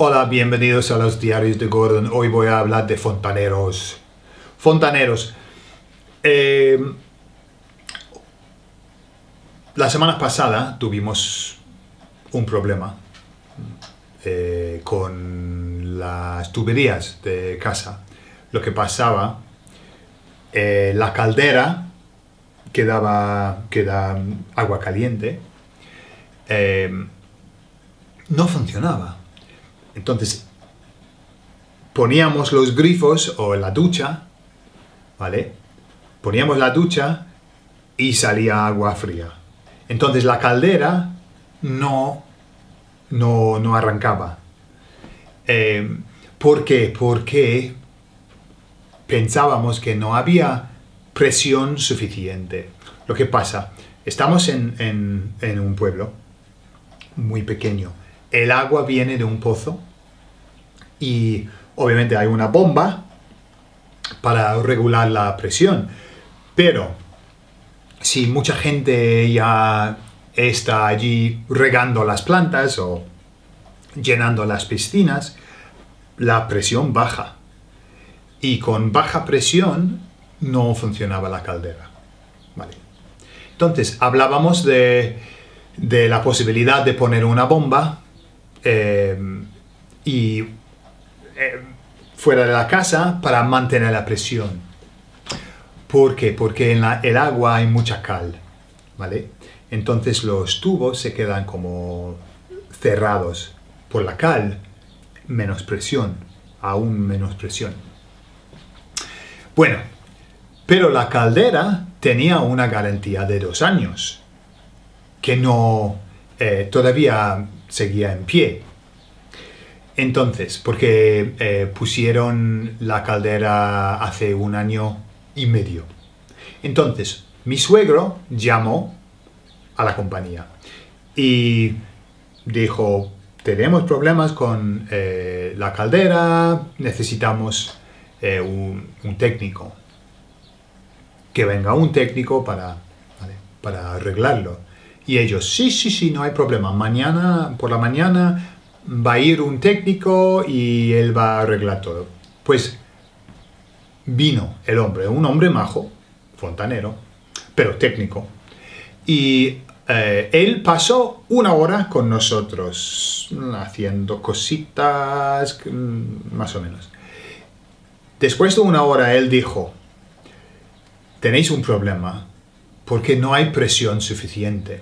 Hola, bienvenidos a los diarios de Gordon. Hoy voy a hablar de fontaneros. Fontaneros. Eh, la semana pasada tuvimos un problema eh, con las tuberías de casa. Lo que pasaba, eh, la caldera que daba, agua caliente, no funcionaba. Entonces, poníamos los grifos o la ducha, ¿vale? Poníamos la ducha y salía agua fría. Entonces la caldera no, no, no arrancaba. Eh, ¿Por qué? Porque pensábamos que no había presión suficiente. Lo que pasa, estamos en un pueblo muy pequeño. El agua viene de un pozo y obviamente hay una bomba para regular la presión. Pero si mucha gente ya está allí regando las plantas o llenando las piscinas, la presión baja. Y con baja presión no funcionaba la caldera. Entonces, hablábamos de, la posibilidad de poner una bomba eh, y fuera de la casa para mantener la presión. ¿Por qué? Porque en el agua hay mucha cal, ¿vale? Entonces los tubos se quedan como cerrados por la cal, menos presión, aún menos presión. Bueno, pero la caldera tenía una garantía de dos años, que no eh, todavía seguía en pie. Entonces, porque eh, pusieron la caldera hace un año y medio. Entonces, mi suegro llamó a la compañía y dijo, tenemos problemas con eh, la caldera, necesitamos eh, un, técnico. Que venga un técnico para, para arreglarlo. Y ellos, sí, sí, sí, no hay problema. Mañana, por la mañana, va a ir un técnico y él va a arreglar todo. Pues vino el hombre, un hombre majo, fontanero, pero técnico. Y eh, él pasó una hora con nosotros, haciendo cositas, más o menos. Después de una hora él dijo, tenéis un problema porque no hay presión suficiente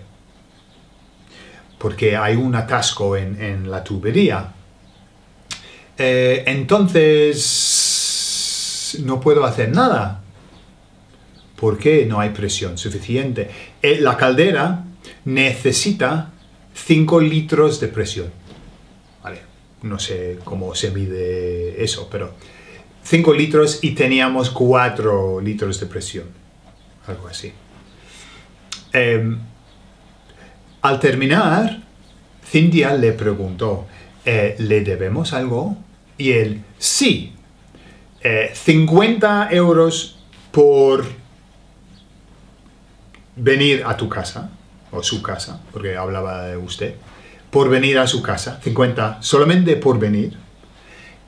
porque hay un atasco en, la tubería. Eh, entonces, no puedo hacer nada porque no hay presión suficiente. Eh, la caldera necesita 5 litros de presión. Vale, no sé cómo se mide eso, pero 5 litros y teníamos 4 litros de presión. Algo así. Em, al terminar, Cintia le preguntó, eh, ¿le debemos algo? Y él, sí, 50 eh, euros por venir a tu casa, o su casa, porque hablaba de usted, por venir a su casa, 50 solamente por venir,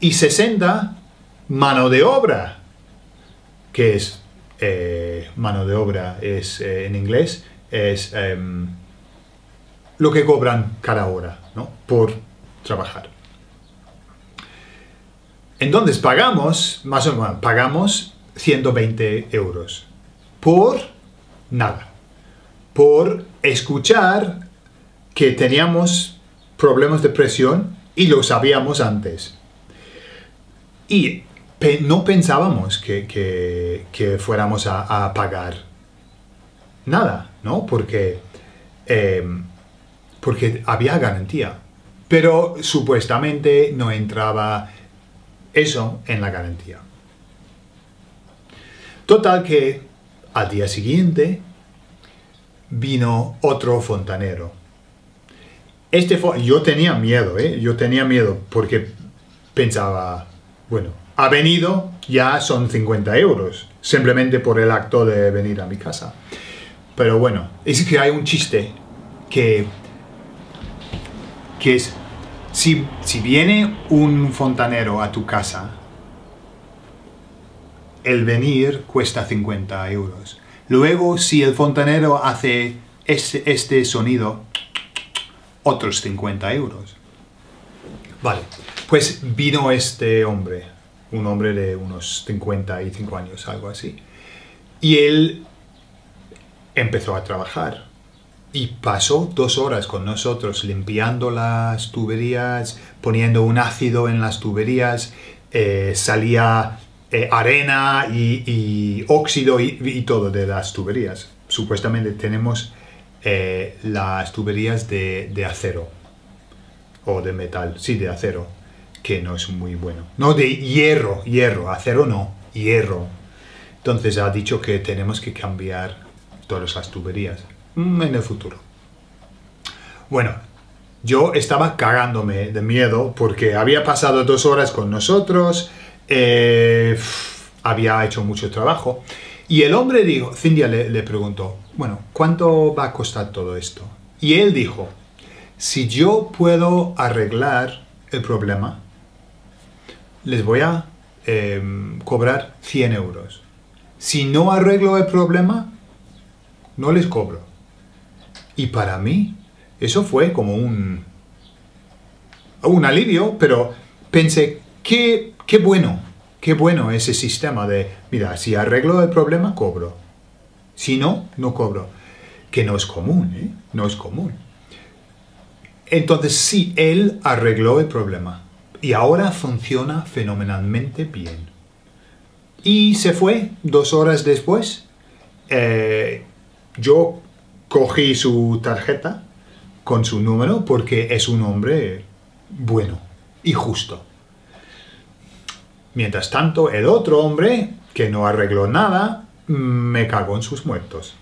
y 60 mano de obra, que es eh, mano de obra, es en inglés, es... Em, lo que cobran cada hora ¿no? por trabajar. Entonces pagamos, más o menos, pagamos 120 euros por nada, por escuchar que teníamos problemas de presión y lo sabíamos antes. Y no pensábamos que, fuéramos a, pagar nada, ¿no? Porque em, porque había garantía. Pero supuestamente no entraba eso en la garantía. Total que al día siguiente vino otro fontanero. Este yo tenía miedo, ¿eh? yo tenía miedo porque pensaba, bueno, ha venido, ya son 50 euros, simplemente por el acto de venir a mi casa. Pero bueno, es que hay un chiste que que es Si, si viene un fontanero a tu casa, el venir cuesta 50 euros. Luego, si el fontanero hace este, este sonido, otros 50 euros. Vale, pues vino este hombre, un hombre de unos 55 años, algo así. Y él empezó a trabajar y pasó dos horas con nosotros limpiando las tuberías, poniendo un ácido en las tuberías, eh, salía eh, arena y, óxido y, todo de las tuberías. Supuestamente tenemos eh, las tuberías de, acero o de metal, sí, de acero, que no es muy bueno. No, de hierro, hierro, acero no, hierro. Entonces ha dicho que tenemos que cambiar todas las tuberías en el futuro. Bueno, yo estaba cagándome de miedo porque había pasado dos horas con nosotros, eh, había hecho mucho trabajo. Y el hombre dijo, Cindy le, preguntó, bueno, ¿cuánto va a costar todo esto? Y él dijo, si yo puedo arreglar el problema, les voy a em, cobrar 100 euros. Si no arreglo el problema, no les cobro. Y para mí, eso fue como un, un alivio, pero pensé, qué Qué bueno, qué bueno ese sistema de, mira, si arreglo el problema, cobro. Si no, no cobro. Que no es común, ¿eh? No es común. Entonces sí, él arregló el problema. Y ahora funciona fenomenalmente bien. Y se fue dos horas después. Eh, yo cogí su tarjeta con su número porque es un hombre bueno y justo. Mientras tanto, el otro hombre, que no arregló nada, me cagó en sus muertos.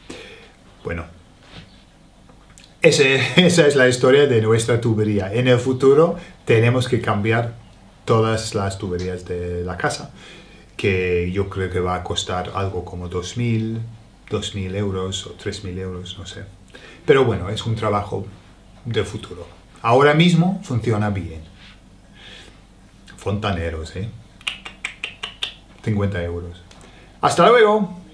Bueno, esa es la historia de nuestra tubería. En el futuro tenemos que cambiar todas las tuberías de la casa, que yo creo que va a costar algo como 2.000, 2.000 euros o 3.000 euros, no sé. Pero bueno, es un trabajo de futuro. Ahora mismo funciona bien. Fontaneros, ¿eh? 50 euros. Hasta luego.